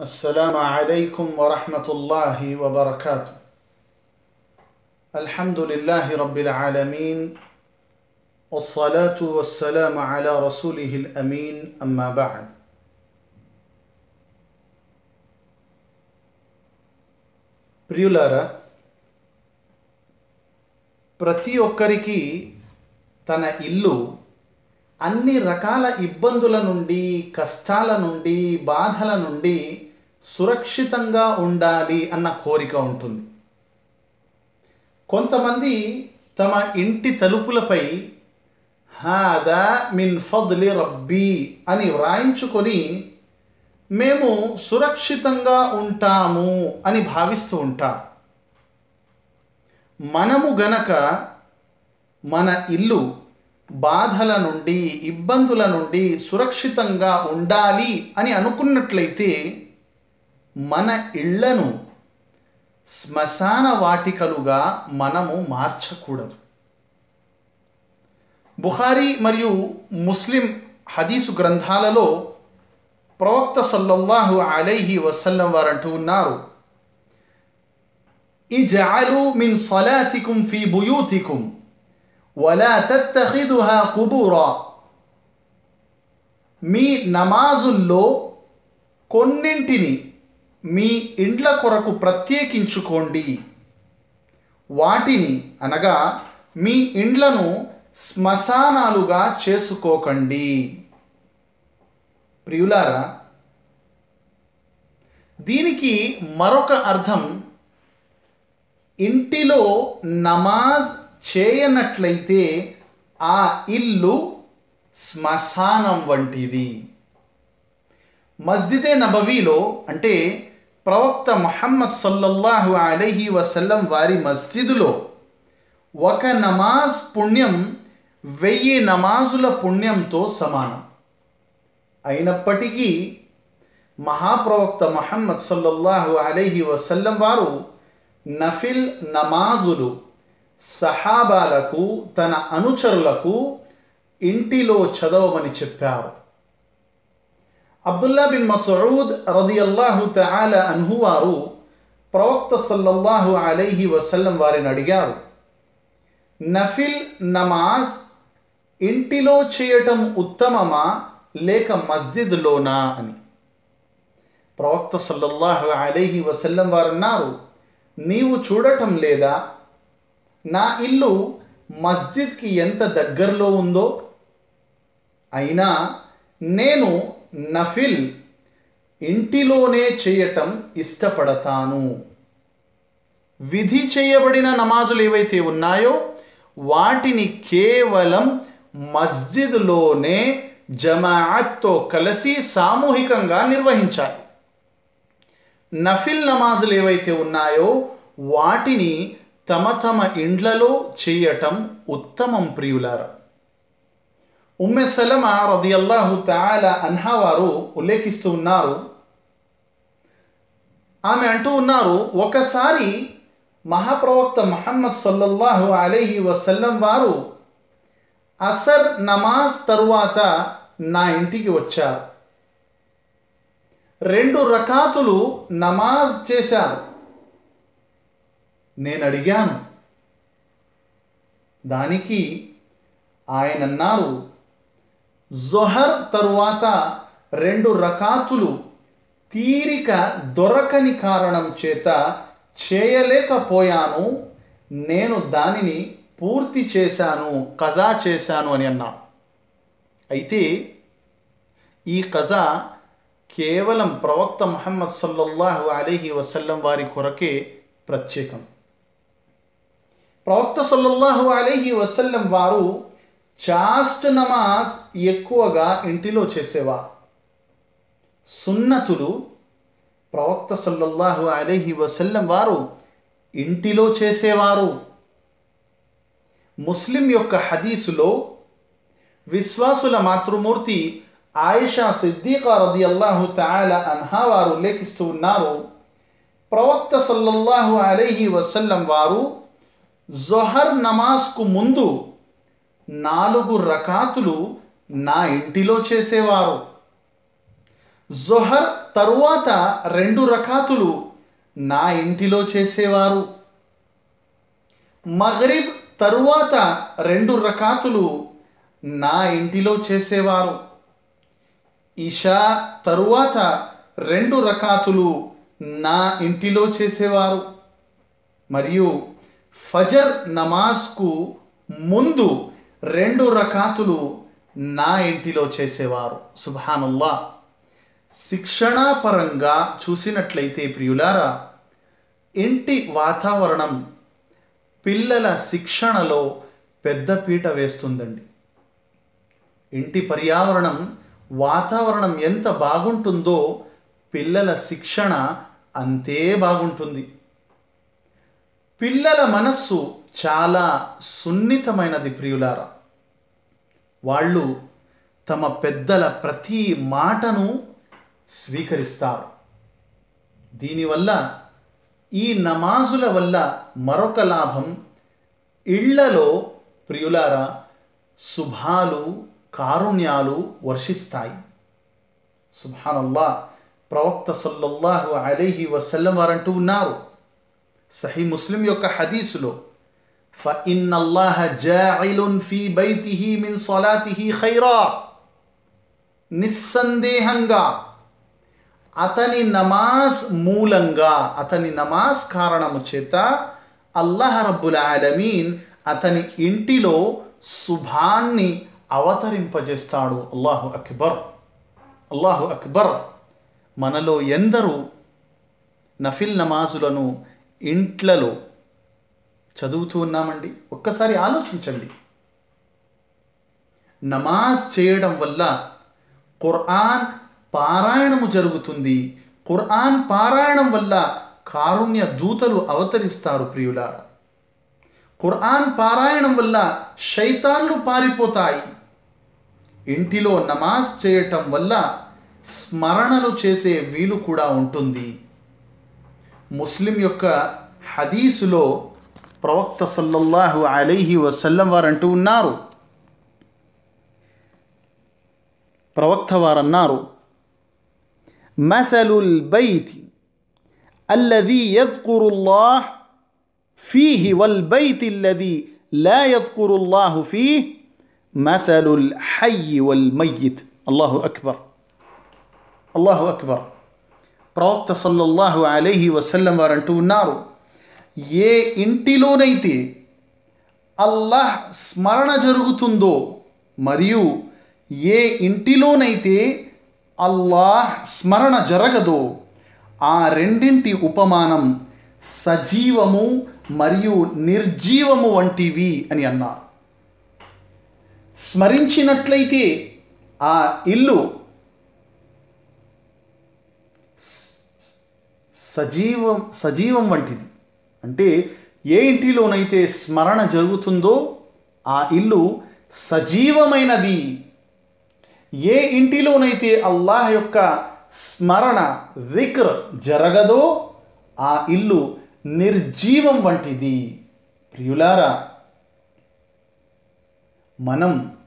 السلام عليكم ورحمة الله وبركاته الحمد لله رب العالمين والصلاة والسلام على رسوله الأمين أما بعد ప్రియులారా ప్రతి ఒక్కరికి తన ఇల్లు అన్ని రకాల ఇబ్బందుల నుండి కష్టాల నుండి బాధల నుండి సురక్షితంగా ఉండాలి అన్న కోరిక ఉంటుంది. కొంతమంది తమ ఇంటి తలుపులపై హాదా మిన్ ఫద్లి రబ్బీ అని వ్రాయించుకొని మేము సురక్షితంగా ఉంటాము అని భావిస్తూ ఉంటాం. మనము గనక మన ఇల్లు బాధల నుండి ఇబ్బందుల నుండి సురక్షితంగా ఉండాలి అని అనుకున్నట్లయితే మన ఇళ్ళను శ్మశాన వాటికలుగా మనము మార్చకూడదు. బుఖారీ మరియు ముస్లిం హదీసు గ్రంథాలలో ప్రవక్త సల్లల్లాహు అలైహి వసల్లం వారు అంటూ ఉన్నారు ఇజాలు మిన్ సలాతికుం ఫీ బుయూతికుం వలా తత్తఖిదుహా కుబూరా మీ నమాజుల్లో కొన్నింటిని మీ ఇండ్ల కొరకు ప్రత్యేకించుకోండి. వాటిని అనగా మీ ఇండ్లను శ్మశానాలుగా చేసుకోకండి. ప్రియులారా దీనికి మరొక అర్థం ఇంటిలో నమాజ్ చేయనట్లయితే ఆ ఇల్లు శ్మశానం వంటిది. మస్జిదే నబవీలో అంటే ప్రవక్త మొహమ్మద్ సల్లల్లాహు అలహి వసల్లం వారి మస్జిదులో ఒక నమాజ్ పుణ్యం వెయ్యి నమాజుల పుణ్యంతో సమానం. అయినప్పటికీ మహాప్రవక్త మహమ్మద్ సల్లల్లాహు అలైహి వసల్లం వారు నఫిల్ నమాజులు సహాబాలకు తన అనుచరులకు ఇంటిలో చదవమని చెప్పారు. అబ్దుల్లా బిన్ మసూద్ రదియల్లాహు తఆల అన్హు వారు ప్రవక్త సల్లల్లాహు అలైహి వసల్లం వారిని అడిగారు నఫిల్ నమాజ్ ఇంటిలో చేయటం ఉత్తమమా? లేక మస్జిద్లోనా? అని. ప్రవక్త సల్లల్లాహు అలైహి వసల్లం వారు అన్నారు నీవు చూడటం లేదా? నా ఇల్లు మస్జిద్కి ఎంత దగ్గరలో ఉందో? అయినా నేను నఫిల్ ఇంటిలోనే చేయటం ఇష్టపడతాను. విధి చేయబడిన నమాజులు ఏవైతే ఉన్నాయో వాటిని కేవలం మస్జిద్లోనే జమాత్తో కలిసి సామూహికంగా నిర్వహించాలి. నఫిల్ నమాజులు ఏవైతే ఉన్నాయో వాటిని తమ తమ ఇండ్లలో చేయటం ఉత్తమం ప్రియులారా. ఉమ్మె సలమ రదియల్లాహు తాల అన్హా వారు ఉల్లేఖిస్తూ ఉన్నారు. ఆమె అంటూ ఉన్నారు ఒకసారి మహాప్రవక్త మహమ్మద్ సల్లల్లాహు అలైహి వసల్లం వారు అసర్ నమాజ్ తరువాత నా ఇంటికి వచ్చారు. రెండు రకాతులు నమాజ్ చేశారు. నేను అడిగాను దానికి ఆయన అన్నారు జొహర్ తరువాత రెండు రకాతులు తీరిక దొరకని కారణం చేత చేయలేకపోయాను నేను దానిని పూర్తి చేశాను కజా చేశాను అని అన్నా. అయితే ఈ కజా కేవలం ప్రవక్త మహమ్మద్ సల్లల్లాహు అలీహి వసల్లం వారి కొరకే ప్రత్యేకం. ప్రవక్త సల్లల్లాహు అలీహి వసల్లం వారు చాస్ట్ నమాజ్ ఎక్కువగా ఇంటిలో చేసేవారు సున్నతులు ప్రవక్త సల్లల్లాహు అలహి వసల్లం వారు ఇంటిలో చేసేవారు. ముస్లిం యొక్క హదీసులో విశ్వాసుల మాతృమూర్తి ఆయిషా సిద్దీకా రది అల్లాహు తాల అన్హా వారు ఉల్లేఖిస్తూ ఉన్నారు. ప్రవక్త సల్లల్లాహు అలహి వసల్లం వారు జొహర్ నమాజ్కు ముందు నాలుగు రకాతులు నా ఇంటిలో చేసేవారు. జొహర్ తరువాత రెండు రకాతులు నా ఇంటిలో చేసేవారు. మగరిబ్ తరువాత రెండు రకాతులు నా ఇంటిలో చేసేవారు. ఇషా తరువాత రెండు రకాతులు నా ఇంటిలో చేసేవారు. మరియు ఫజర్ నమాజ్కు ముందు రెండు రకాతులు నా ఇంటిలో చేసేవారు. సుభానుల్లా. శిక్షణాపరంగా చూసినట్లయితే ప్రియులారా ఇంటి వాతావరణం పిల్లల శిక్షణలో పెద్ద పీట వేస్తుందండి. ఇంటి పర్యావరణం వాతావరణం ఎంత బాగుంటుందో పిల్లల శిక్షణ అంతే బాగుంటుంది. పిల్లల మనస్సు చాలా సున్నితమైనది ప్రియులారా. వాళ్ళు తమ పెద్దల ప్రతి మాటను స్వీకరిస్తారు. దీనివల్ల ఈ నమాజుల వల్ల మరొక లాభం ఇళ్ళలో ప్రియులారా శుభాలు కారుణ్యాలు వర్షిస్తాయి. సుభానల్లా ప్రవక్త సల్లల్లాహు అలీహి వసల్లం వారంటూ ఉన్నారు. సహీ ముస్లిం యొక్క హదీసులో فإن الله جاعل في بيته من صلاته خيرا నిస్సందేహంగా అతని నమాజ్ మూలంగా అతని నమాజ్ కారణము చేత అల్లాహ్ రబ్బుల్ ఆలమీన్ అతని ఇంటిలో శుభాన్ని అవతరింపజేస్తాడు అల్లాహు అక్బర్ అల్లాహు అక్బర్ మనలో ఎందరూ నఫిల్ నమాజులను ఇంట్లలో చదువుతూ ఉన్నామండి. ఒక్కసారి ఆలోచించండి. నమాజ్ చేయడం వల్ల ఖుర్ఆన్ పారాయణము జరుగుతుంది. ఖుర్ఆన్ పారాయణం వల్ల కారుణ్య దూతలు అవతరిస్తారు ప్రియులారా. ఖుర్ఆన్ పారాయణం వల్ల శైతాన్లు పారిపోతాయి. ఇంటిలో నమాజ్ చేయటం వల్ల స్మరణలు చేసే వీలు కూడా ఉంటుంది. ముస్లిం యొక్క హదీసులో ప్రవక్త సల్లల్లాహు అలైహి వసల్లం వారు అంటూ ఉన్నారు ప్రవక్త వారు అన్నారు مثل البيت الذي يذكر الله فيه والبيت الذي لا يذكر الله فيه مثل الحي والميت الله أكبر الله أكبر ప్రవక్త సల్లల్లాహు అలీహి వసల్లం వారు అంటూ ఉన్నారు ఏ ఇంటిలోనైతే అల్లాహ్ స్మరణ జరుగుతుందో మరియు ఏ ఇంటిలోనైతే అల్లాహ్ స్మరణ జరగదో ఆ రెండింటి ఉపమానం సజీవము మరియు నిర్జీవము వంటివి అని అన్నారు. స్మరించినట్లయితే ఆ ఇల్లు సజీవం సజీవం వంటిది. అంటే ఏ ఇంటిలోనైతే స్మరణ జరుగుతుందో ఆ ఇల్లు సజీవమైనది. ఏ ఇంటిలోనైతే అల్లాహ్ యొక్క స్మరణ విక్ర్ జరగదో ఆ ఇల్లు నిర్జీవం వంటిది. ప్రియులారా మనం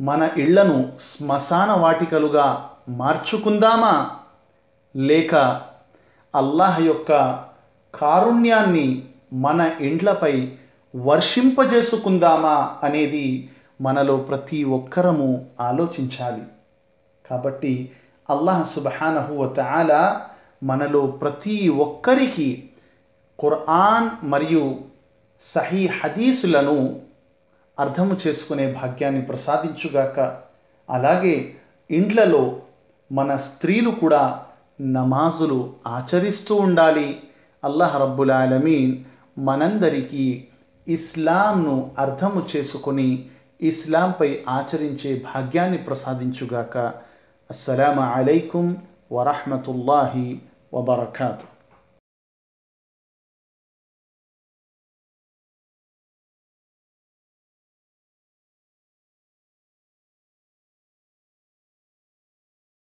మన ఇళ్ళను శ్మశాన వాటికలుగా మార్చుకుందామా? లేక అల్లాహ్ యొక్క కారుణ్యాన్ని మన ఇండ్లపై వర్షింపజేసుకుందామా అనేది మనలో ప్రతి ఒక్కరము ఆలోచించాలి. కాబట్టి అల్లాహ్ సుబహానహు వతఆల మనలో ప్రతి ఒక్కరికి ఖుర్ఆన్ మరియు సహీ హదీసులను అర్థము చేసుకునే భాగ్యాన్ని ప్రసాదించుగాక అలాగే ఇండ్లలో మన స్త్రీలు కూడా నమాజులు ఆచరిస్తూ ఉండాలి. అల్లాహ్ రబ్బుల్ ఆలమీన్ మనందరికీ ఇస్లాంను అర్థము చేసుకొని ఇస్లాంపై ఆచరించే భాగ్యాన్ని ప్రసాదించుగాక. అస్సలం అలైకుం వరహమతుల్లాహి వబర్కాతు.